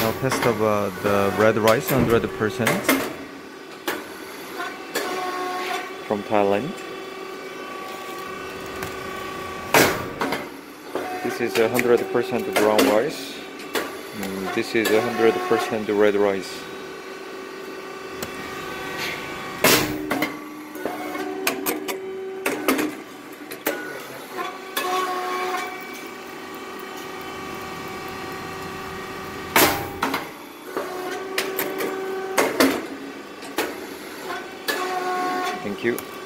Now test about the red rice 100% from Thailand. This is 100% brown rice. Mm, This is 100% red rice. Thank you.